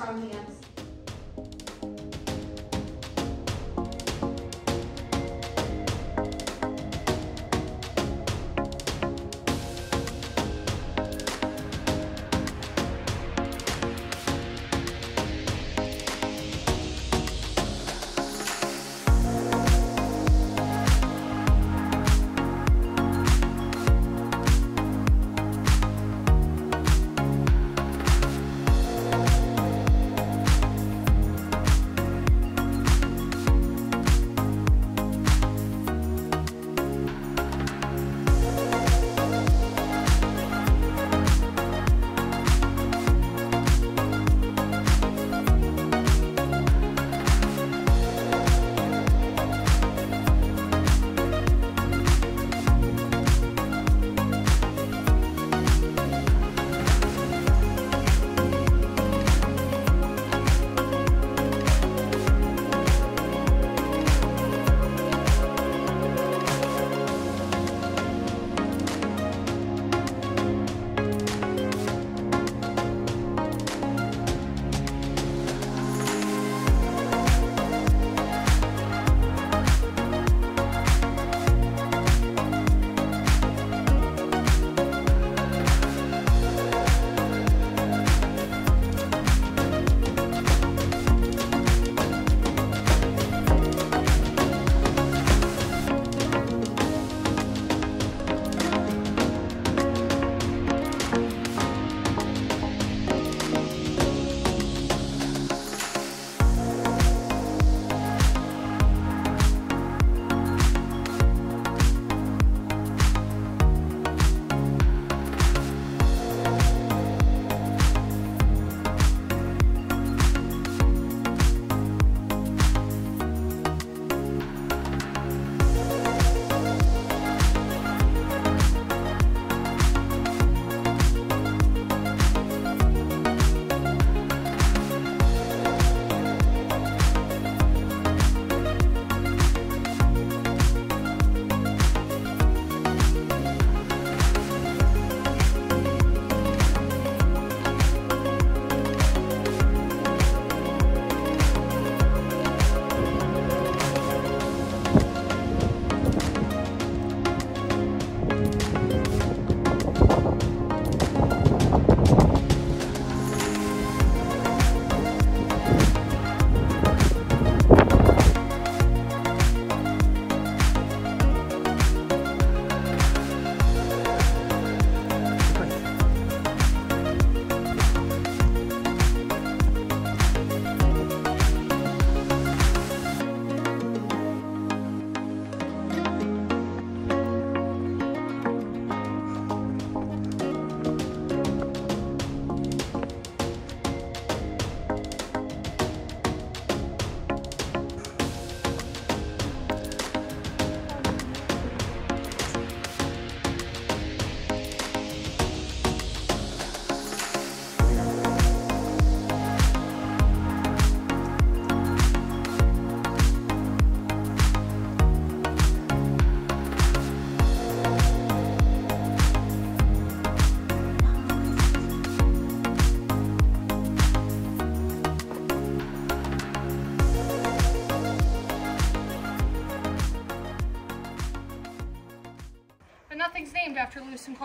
strong hands.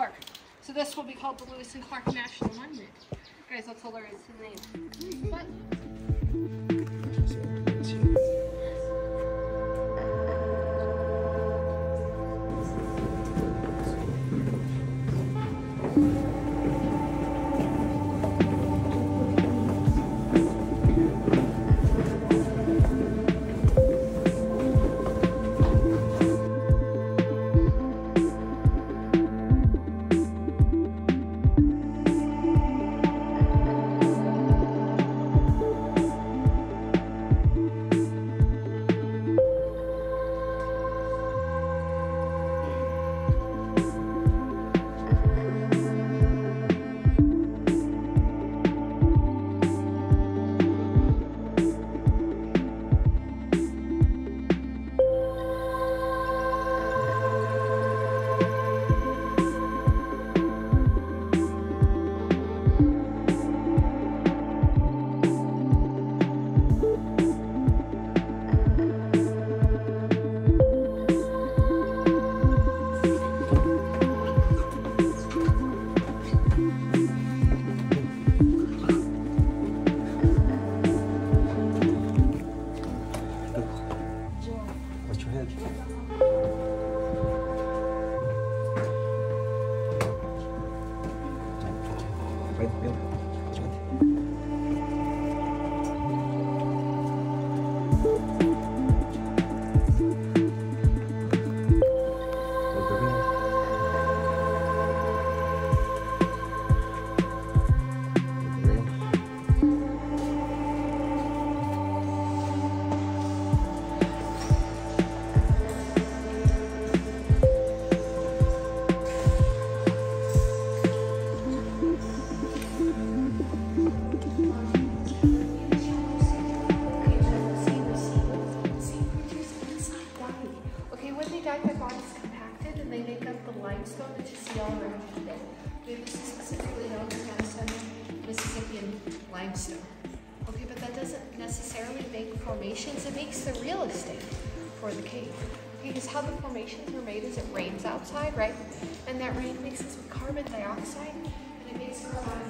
Clark. So this will be called the Lewis and Clark National Monument. Guys, that's the name. But And mixes with carbon dioxide and it makes carbonic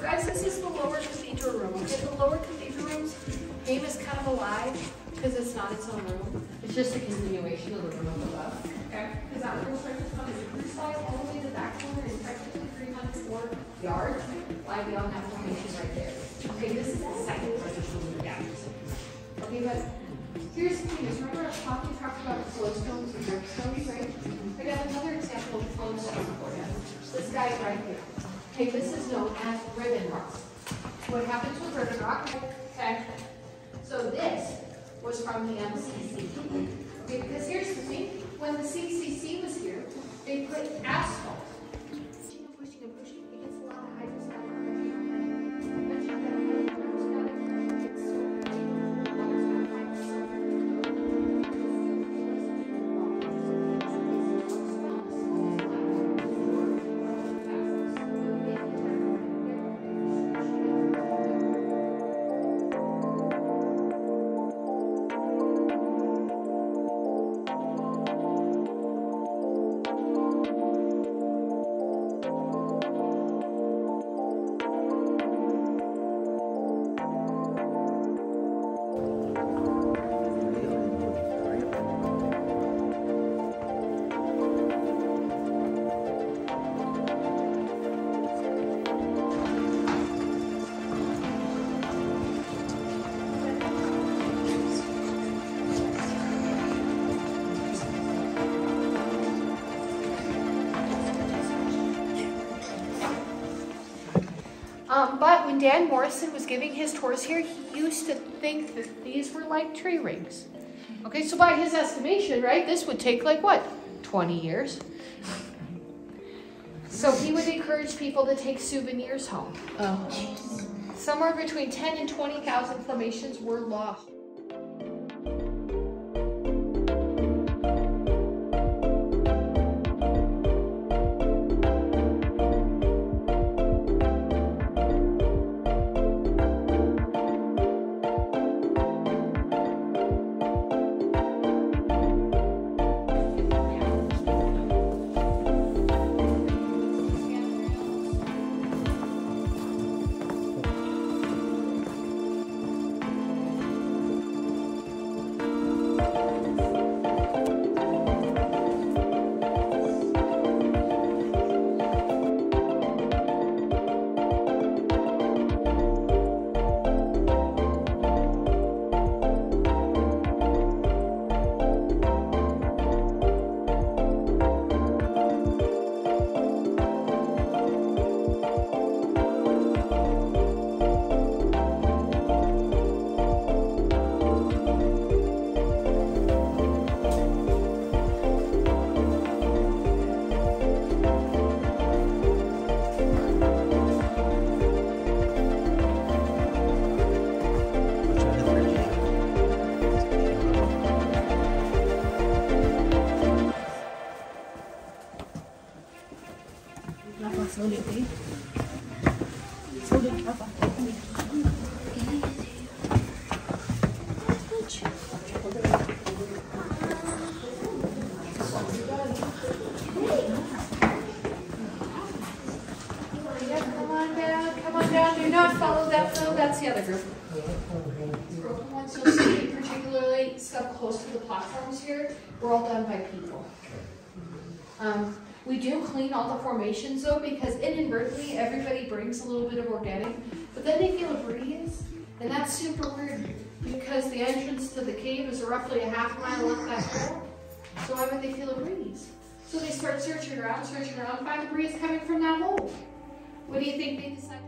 guys, this is the lower cathedral room. Okay, the lower cathedral room's name is kind of alive because it's not its own room. It's just a continuation of the room above. Okay? Because that room starts from the roof side all the way to the back corner is practically 304 yards. Lie beyond that formation right there. Okay, this is the second the gap. Okay, but here's the thing, is remember I talking, talked about flowstones and dripstones, right? I got another example of flowstone for you. This guy right here. Okay, this is known as ribbon rock. What happens with ribbon rock? Okay, so this was from the MCC. Okay, because here's the thing, when the CCC was here, they put asphalt. Dan Morrison was giving his tours here, he used to think that these were like tree rings. Okay, so by his estimation, right, this would take like what? 20 years. So he would encourage people to take souvenirs home. Oh. Somewhere between 10 and 20,000 formations were lost. Broken ones you'll see, particularly stuff close to the platforms here, were all done by people. Um, we do clean all the formations though, because inadvertently, everybody brings a little bit of organic, but then they feel a breeze, and that's super weird, because the entrance to the cave is roughly a half mile up that hill. So why would they feel a breeze? So they start searching around, searching around, find the breeze coming from that hole. What do you think they decide?